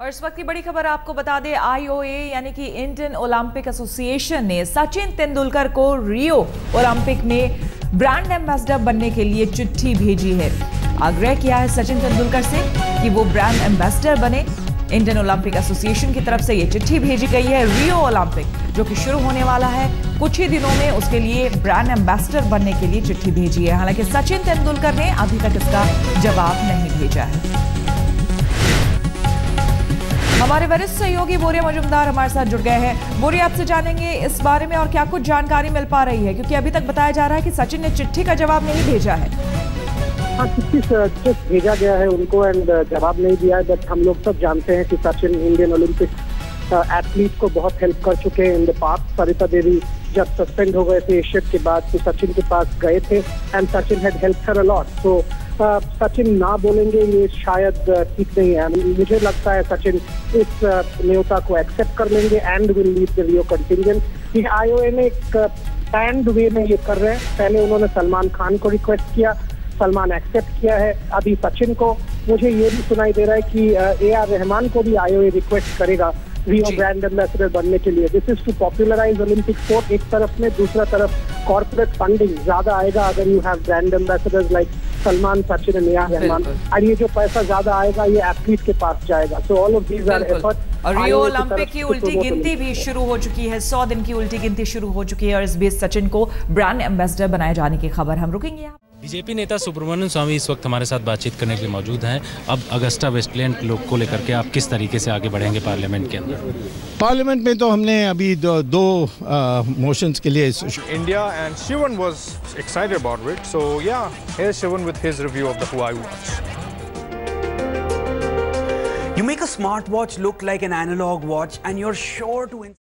और इस वक्त की बड़ी खबर आपको बता दें आईओए यानी कि इंडियन ओलंपिक एसोसिएशन ने सचिन तेंदुलकर को रियो ओलंपिक में ब्रांड एम्बेसडर बनने के लिए चिट्ठी भेजी है। आग्रह किया है सचिन तेंदुलकर से कि वो ब्रांड एम्बेसडर बने। इंडियन ओलंपिक एसोसिएशन की तरफ़ से ये चिट्ठी भेजी गई है रियो ओलंपिक जो कि शुरू होने वाला है। कुछ ही दिनों में उसके लिए ब्रांड एम्बेसडर बनने के लिए चिट्ठी भेजी है। हालाँकि सचिन तेंदुलकर ने अभी तक इसका जवाब नहीं भेजा है। हमारे वरिष्ठ सहयोगी बोरिया मजुमदार हमारे साथ जुड़ गए हैं। बोरिया, आपसे जानेंगे इस बारे में और क्या कुछ जानकारी मिल पा रही है, क्योंकि अभी तक बताया जा रहा है कि सचिन ने चिट्ठी का जवाब नहीं भेजा है। हाँ चिट्ठी चिट्ठी भेजा गया है उनको एंड जवाब नहीं दिया है बट हम लोग सब जानते हैं कि सचिन इंडियन ओलंपिक एथलीट को बहुत हेल्प कर चुके हैं in the past Sarita Devi जब सस्पेंड हो गए थे एशियड के बाद तो सचिन के पास गए थे and Sachin had help her a lot so Sachin ना बोलेंगे ये शायद ठीक नहीं है। मुझे लगता है सचिन इस न्योता को एक्सेप्ट कर लेंगे and will lead the Rio contingent ये आईओए ने एक प्लान्ड वे में ये कर रहे हैं। पहले उन्होंने सलमान खान को रिक्वेस्ट किया सलमान एक्सेप्ट किया है। अभी सचिन को मुझे ये भी सुनाई दे रहा है कि ए आर रहमान को भी आईओए रिक्वेस्ट करेगा रियो ब्रांड एम्बेसडर बनने के लिए। This is to popularise Olympic sport एक तरफ़ में दूसरा तरफ़ कॉर्पोरेट फंडिंग ज़्यादा आएगा अगर you have brand ambassadors like Salman Sachin नया रहमान। और ये जो पैसा ज़्यादा आएगा ये एथलीट के पास जाएगा। So all of these are effort और रियो ओलंपिक की उल्टी गिनती भी शुरू हो चुकी है। सौ दिन की उल्टी गिनती शुरू हो चुकी है और इस बीच सचिन को ब्रांड एम्बेसडर बनाए जाने की खबर। हम रुकेंगे यहाँ बीजेपी नेता सुब्रमण्यम स्वामी इस वक्त हमारे साथ बातचीत करने के लिए मौजूद हैं। अब अगस्टा वेस्टलैंड लोग को लेकर के आप किस तरीके से आगे बढ़ेंगे पार्लियामेंट के अंदर? पार्लियामेंट में तो हमने अभी दो, दो मोशंस के लिए India and Shivan was excited about it so yeah here Shivan with his review of the Huawei watch You make a smartwatch look like an analog watch and you're sure to